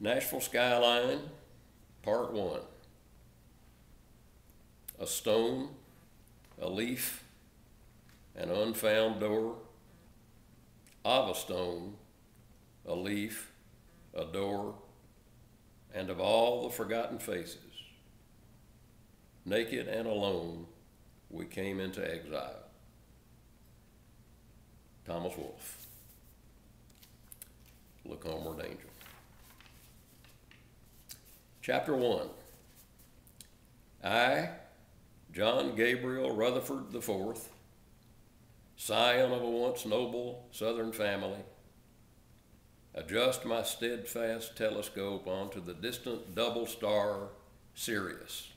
Nashville Skyline, Part 1. A stone, a leaf, an unfound door. Of a stone, a leaf, a door, and of all the forgotten faces. Naked and alone, we came into exile. Thomas Wolfe. Look Homeward Angel. Chapter 1 I, John Gabriel Rutherford IV, scion of a once noble Southern family, adjust my steadfast telescope onto the distant double star Sirius.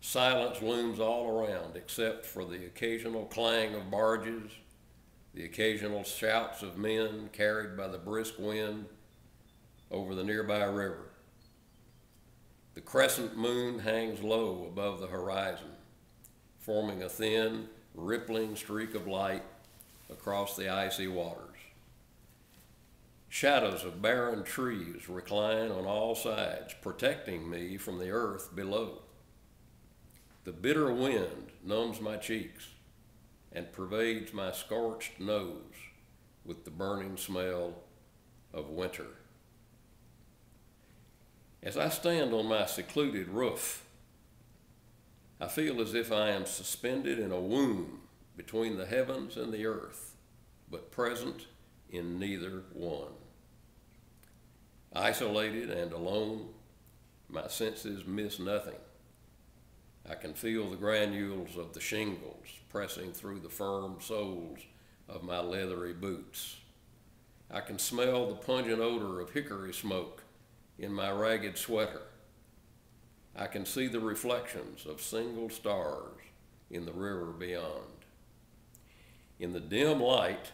Silence looms all around except for the occasional clang of barges, the occasional shouts of men carried by the brisk wind over the nearby river. The crescent moon hangs low above the horizon, forming a thin, rippling streak of light across the icy waters. Shadows of barren trees recline on all sides, protecting me from the earth below. The bitter wind numbs my cheeks and pervades my scorched nose with the burning smell of winter. As I stand on my secluded roof, I feel as if I am suspended in a womb between the heavens and the earth, but present in neither one. Isolated and alone, my senses miss nothing. I can feel the granules of the shingles pressing through the firm soles of my leathery boots. I can smell the pungent odor of hickory smoke in my ragged sweater. I can see the reflections of single stars in the river beyond. In the dim light,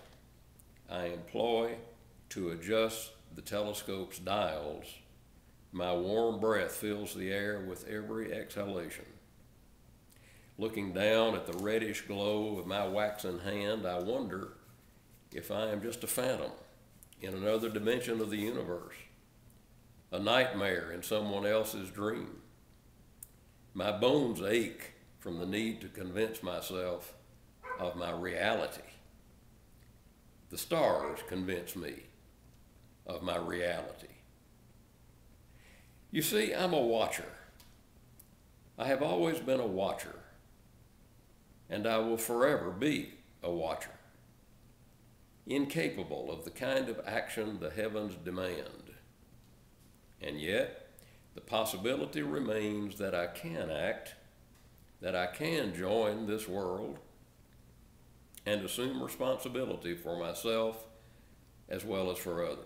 I employ to adjust the telescope's dials. My warm breath fills the air with every exhalation. Looking down at the reddish glow of my waxen hand, I wonder if I am just a phantom in another dimension of the universe a nightmare in someone else's dream. My bones ache from the need to convince myself of my reality. The stars convince me of my reality. You see, I'm a watcher. I have always been a watcher, and I will forever be a watcher, incapable of the kind of action the heavens demand and yet, the possibility remains that I can act, that I can join this world and assume responsibility for myself as well as for others.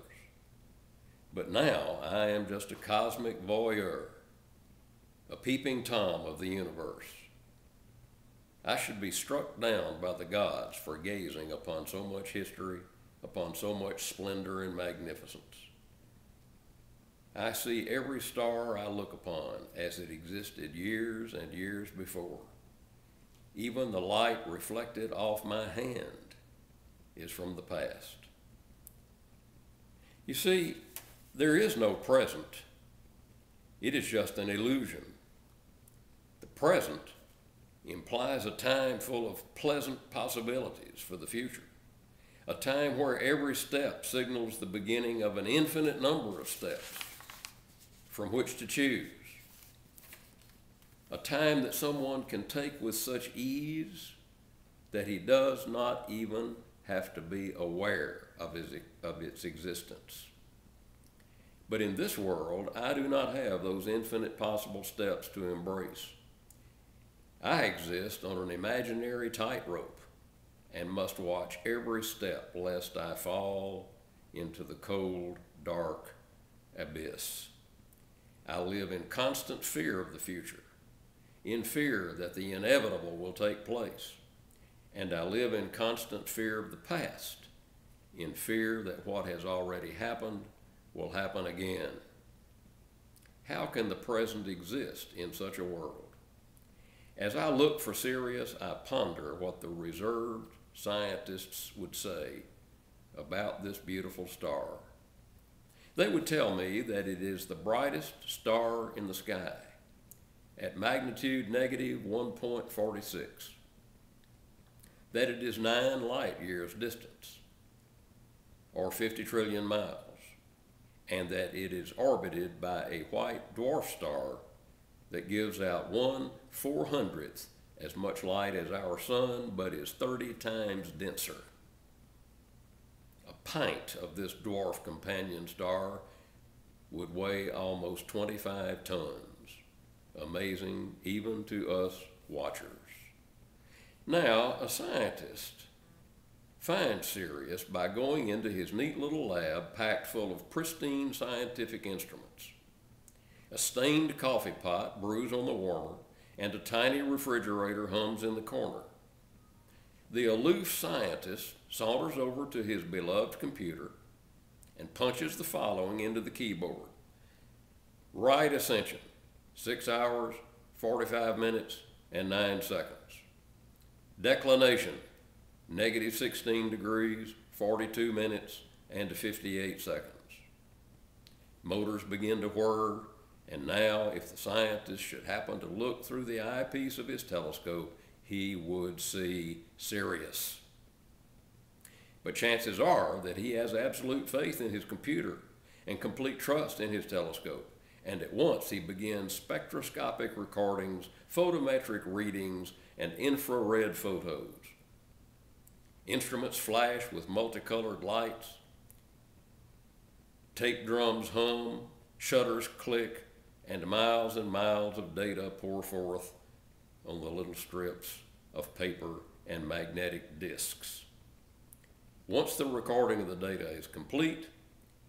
But now I am just a cosmic voyeur, a peeping Tom of the universe. I should be struck down by the gods for gazing upon so much history, upon so much splendor and magnificence. I see every star I look upon as it existed years and years before. Even the light reflected off my hand is from the past. You see, there is no present. It is just an illusion. The present implies a time full of pleasant possibilities for the future, a time where every step signals the beginning of an infinite number of steps from which to choose. A time that someone can take with such ease that he does not even have to be aware of, his, of its existence. But in this world, I do not have those infinite possible steps to embrace. I exist on an imaginary tightrope and must watch every step lest I fall into the cold, dark abyss. I live in constant fear of the future, in fear that the inevitable will take place. And I live in constant fear of the past, in fear that what has already happened will happen again. How can the present exist in such a world? As I look for Sirius, I ponder what the reserved scientists would say about this beautiful star. They would tell me that it is the brightest star in the sky at magnitude negative 1.46, that it is nine light years distance, or 50 trillion miles, and that it is orbited by a white dwarf star that gives out one four hundredth as much light as our sun, but is 30 times denser. Pint of this dwarf companion star would weigh almost 25 tons. Amazing even to us watchers. Now, a scientist finds Sirius by going into his neat little lab packed full of pristine scientific instruments. A stained coffee pot brews on the warmer, and a tiny refrigerator hums in the corner. The aloof scientist saunters over to his beloved computer and punches the following into the keyboard Right ascension, 6 hours, 45 minutes, and 9 seconds. Declination, negative 16 degrees, 42 minutes, and 58 seconds. Motors begin to whir, and now, if the scientist should happen to look through the eyepiece of his telescope, he would see Sirius. But chances are that he has absolute faith in his computer and complete trust in his telescope. And at once he begins spectroscopic recordings, photometric readings, and infrared photos. Instruments flash with multicolored lights. Tape drums hum, shutters click, and miles and miles of data pour forth on the little strips of paper and magnetic discs. Once the recording of the data is complete,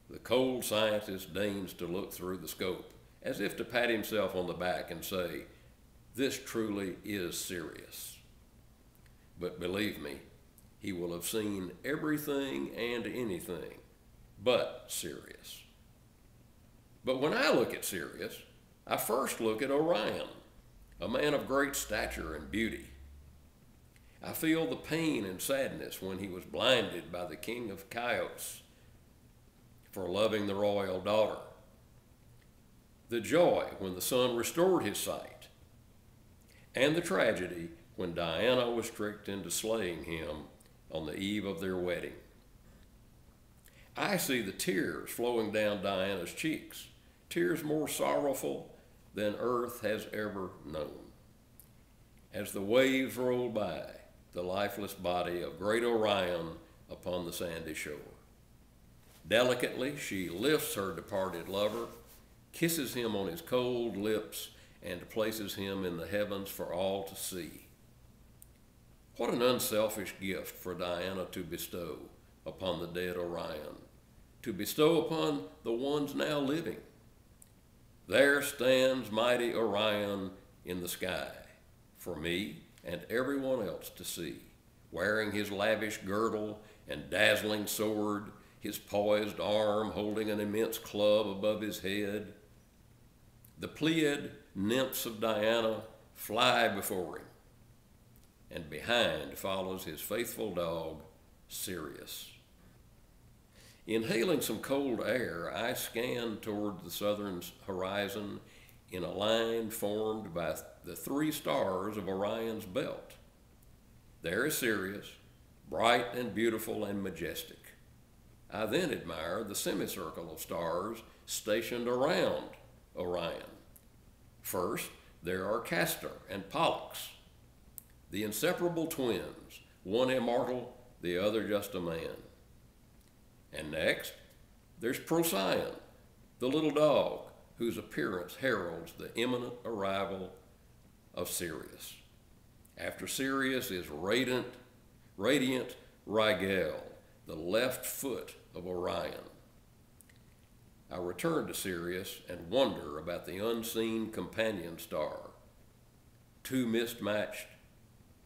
the cold scientist deigns to look through the scope as if to pat himself on the back and say, This truly is Sirius. But believe me, he will have seen everything and anything but Sirius. But when I look at Sirius, I first look at Orion, a man of great stature and beauty. I feel the pain and sadness when he was blinded by the king of Chios for loving the royal daughter. The joy when the sun restored his sight, and the tragedy when Diana was tricked into slaying him on the eve of their wedding. I see the tears flowing down Diana's cheeks, tears more sorrowful than earth has ever known. As the waves roll by the lifeless body of great Orion upon the sandy shore. Delicately, she lifts her departed lover, kisses him on his cold lips, and places him in the heavens for all to see. What an unselfish gift for Diana to bestow upon the dead Orion, to bestow upon the ones now living. There stands mighty Orion in the sky for me and everyone else to see, wearing his lavish girdle and dazzling sword, his poised arm holding an immense club above his head. The Pleiad nymphs of Diana fly before him, and behind follows his faithful dog, Sirius. Inhaling some cold air, I scan toward the southern horizon in a line formed by the three stars of Orion's belt. There is Sirius, bright and beautiful and majestic. I then admire the semicircle of stars stationed around Orion. First, there are Castor and Pollux, the inseparable twins, one immortal, the other just a man. And next, there's Procyon, the little dog whose appearance heralds the imminent arrival of Sirius. After Sirius is radiant, radiant Rigel, the left foot of Orion. I return to Sirius and wonder about the unseen companion star, two mismatched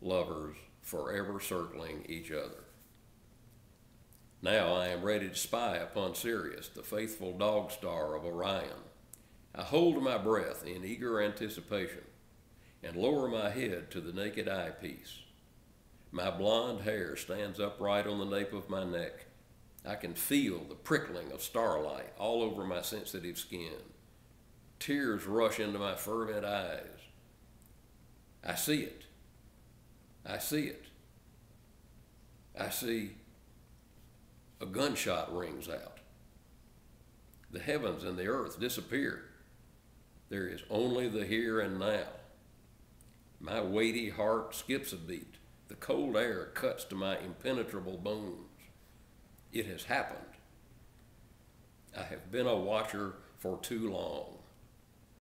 lovers forever circling each other. Now I am ready to spy upon Sirius, the faithful dog star of Orion. I hold my breath in eager anticipation and lower my head to the naked eyepiece. My blond hair stands upright on the nape of my neck. I can feel the prickling of starlight all over my sensitive skin. Tears rush into my fervent eyes. I see it. I see it. I see a gunshot rings out. The heavens and the earth disappear. There is only the here and now. My weighty heart skips a beat. The cold air cuts to my impenetrable bones. It has happened. I have been a watcher for too long.